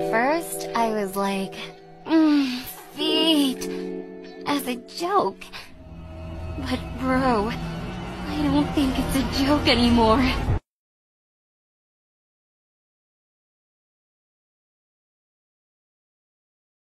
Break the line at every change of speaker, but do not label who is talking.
At first, I was like, mm, feet, as a joke. But bro, I don't think it's a joke anymore.